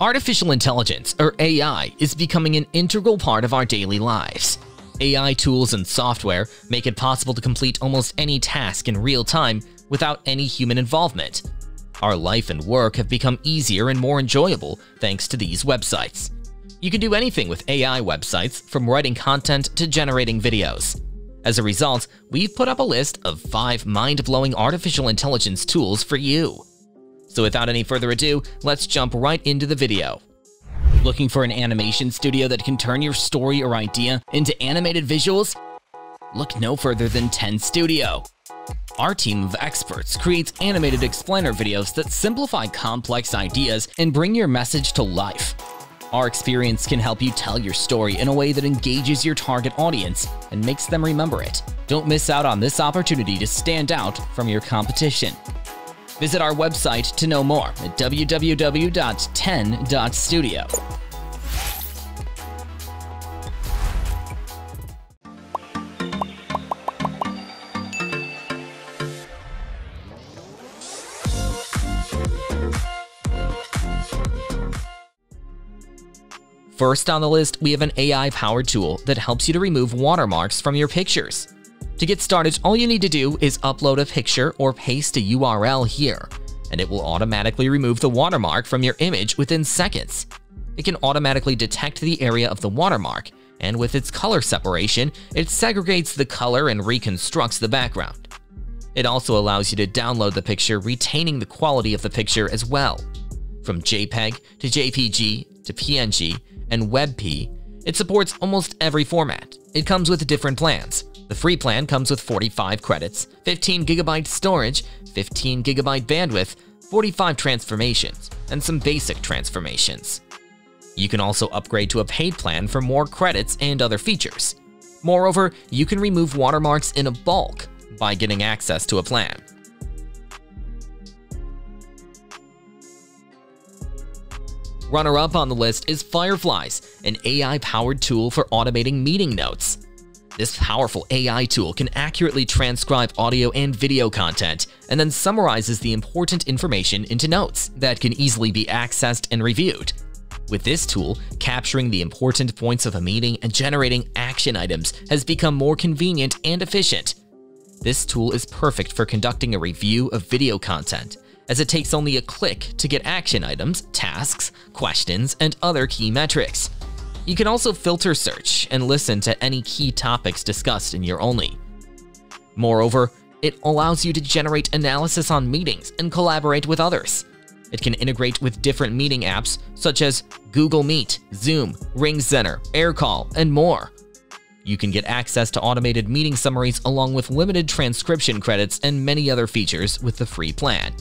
Artificial intelligence, or AI, is becoming an integral part of our daily lives. AI tools and software make it possible to complete almost any task in real time without any human involvement. Our life and work have become easier and more enjoyable thanks to these websites. You can do anything with AI websites, from writing content to generating videos. As a result, we've put up a list of 5 mind-blowing artificial intelligence tools for you. So without any further ado, let's jump right into the video. Looking for an animation studio that can turn your story or idea into animated visuals? Look no further than 10 Studio. Our team of experts creates animated explainer videos that simplify complex ideas and bring your message to life. Our experience can help you tell your story in a way that engages your target audience and makes them remember it. Don't miss out on this opportunity to stand out from your competition. Visit our website to know more at www.10.studio. First on the list, we have an AI-powered tool that helps you to remove watermarks from your pictures. To get started, all you need to do is upload a picture or paste a URL here, and it will automatically remove the watermark from your image within seconds. It can automatically detect the area of the watermark, and with its color separation, it segregates the color and reconstructs the background. It also allows you to download the picture retaining the quality of the picture as well. From JPEG to JPG to PNG and WebP, it supports almost every format. It comes with different plans, the free plan comes with 45 credits, 15 gigabyte storage, 15 gigabyte bandwidth, 45 transformations, and some basic transformations. You can also upgrade to a paid plan for more credits and other features. Moreover, you can remove watermarks in a bulk by getting access to a plan. Runner-up on the list is Fireflies, an AI-powered tool for automating meeting notes. This powerful AI tool can accurately transcribe audio and video content, and then summarizes the important information into notes that can easily be accessed and reviewed. With this tool, capturing the important points of a meeting and generating action items has become more convenient and efficient. This tool is perfect for conducting a review of video content, as it takes only a click to get action items, tasks, questions, and other key metrics. You can also filter search and listen to any key topics discussed in your Only. Moreover, it allows you to generate analysis on meetings and collaborate with others. It can integrate with different meeting apps such as Google Meet, Zoom, RingCentral, AirCall, and more. You can get access to automated meeting summaries along with limited transcription credits and many other features with the free plan.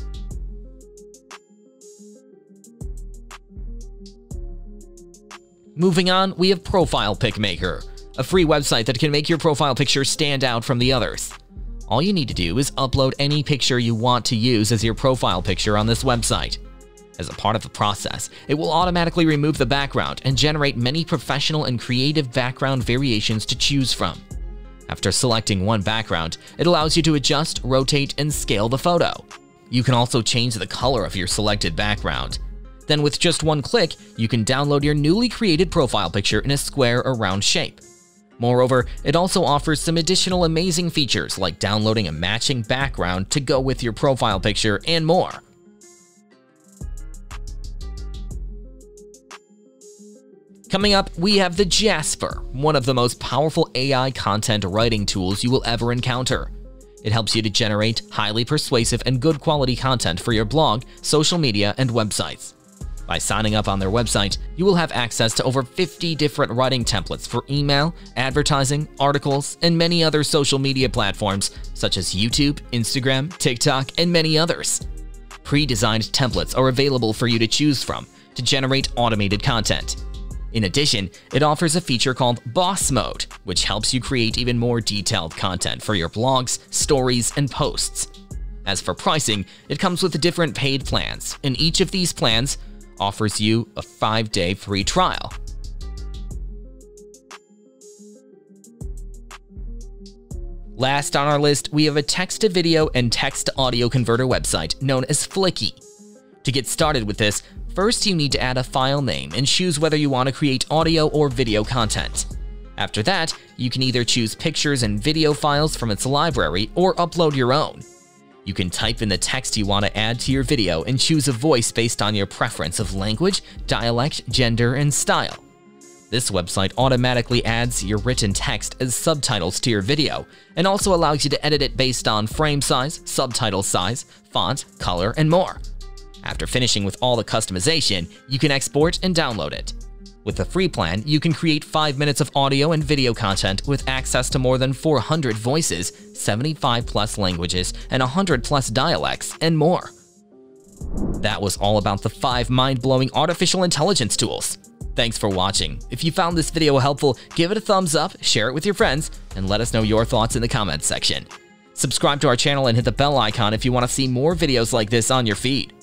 Moving on, we have Profile Pic Maker, a free website that can make your profile picture stand out from the others. All you need to do is upload any picture you want to use as your profile picture on this website. As a part of the process, it will automatically remove the background and generate many professional and creative background variations to choose from. After selecting one background, it allows you to adjust, rotate, and scale the photo. You can also change the color of your selected background. Then with just one click, you can download your newly created profile picture in a square or round shape. Moreover, it also offers some additional amazing features like downloading a matching background to go with your profile picture and more. Coming up, we have the Jasper, one of the most powerful AI content writing tools you will ever encounter. It helps you to generate highly persuasive and good quality content for your blog, social media, and websites. By signing up on their website, you will have access to over 50 different writing templates for email, advertising, articles, and many other social media platforms such as YouTube, Instagram, TikTok, and many others. Pre-designed templates are available for you to choose from to generate automated content. In addition, it offers a feature called Boss Mode, which helps you create even more detailed content for your blogs, stories, and posts. As for pricing, it comes with different paid plans, and each of these plans offers you a 5-day free trial. Last on our list, we have a text-to-video and text-to-audio converter website known as Fliki. To get started with this, First, you need to add a file name and choose whether you want to create audio or video content. After that, you can either choose pictures and video files from its library or upload your own. You can type in the text you want to add to your video and choose a voice based on your preference of language, dialect, gender, and style. This website automatically adds your written text as subtitles to your video and also allows you to edit it based on frame size, subtitle size, font, color, and more. After finishing with all the customization, you can export and download it. With the free plan, you can create 5 minutes of audio and video content with access to more than 400 voices, 75 plus languages, and 100 plus dialects, and more. That was all about the 5 mind-blowing artificial intelligence tools. Thanks for watching. If you found this video helpful, give it a thumbs up, share it with your friends, and let us know your thoughts in the comments section. Subscribe to our channel and hit the bell icon if you want to see more videos like this on your feed.